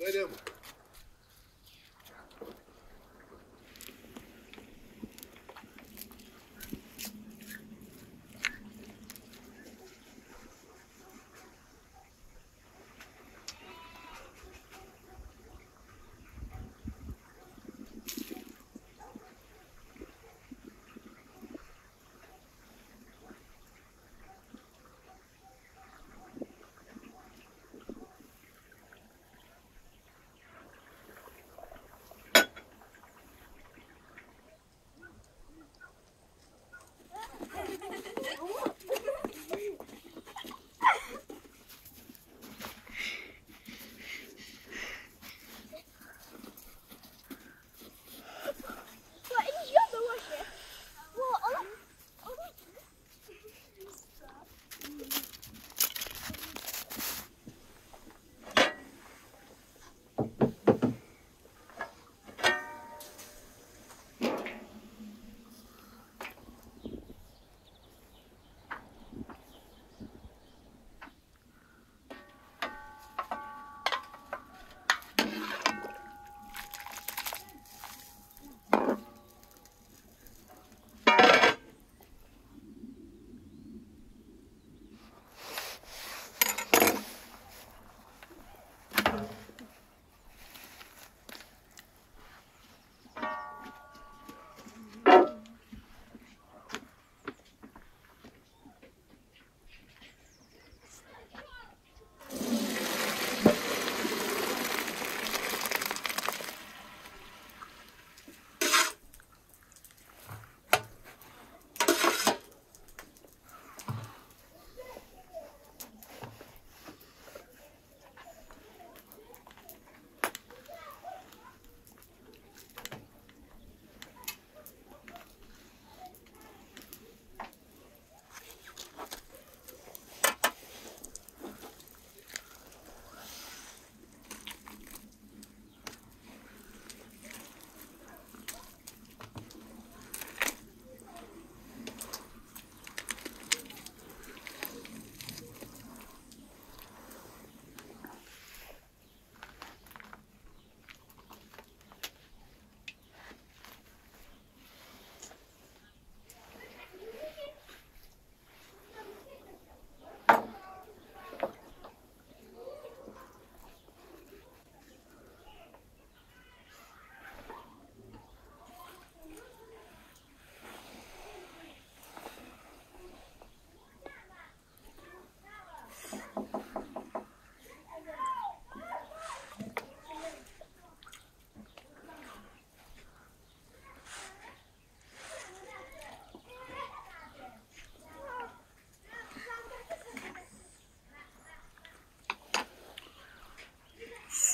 Ganhamos.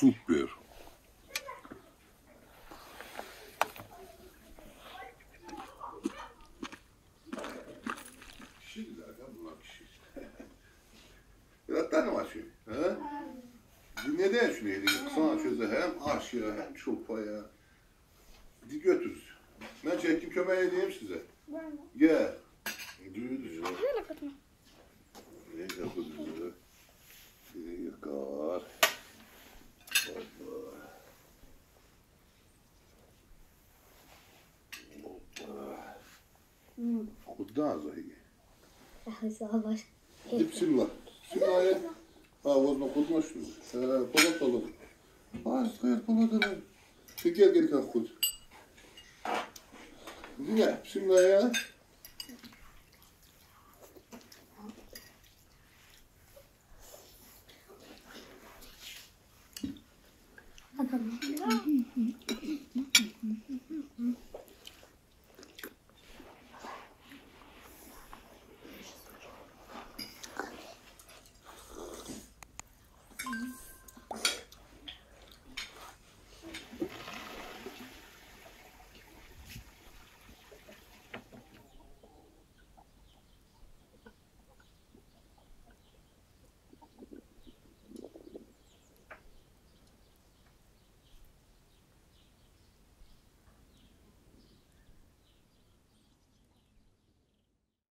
Super. Şimdi zaten şu. Ha? Neden şunu yedik? Sana çöze hem aşıya hem çopaya. Hadi götür. Ben çektim kömeği edeyim size. Gel. Куда зайги? Bismillah. Sünnaya ağzına koymuş. Polat alalım. Ay, hayır polat alalım. Gel geri kalk koy. Bismillah ya.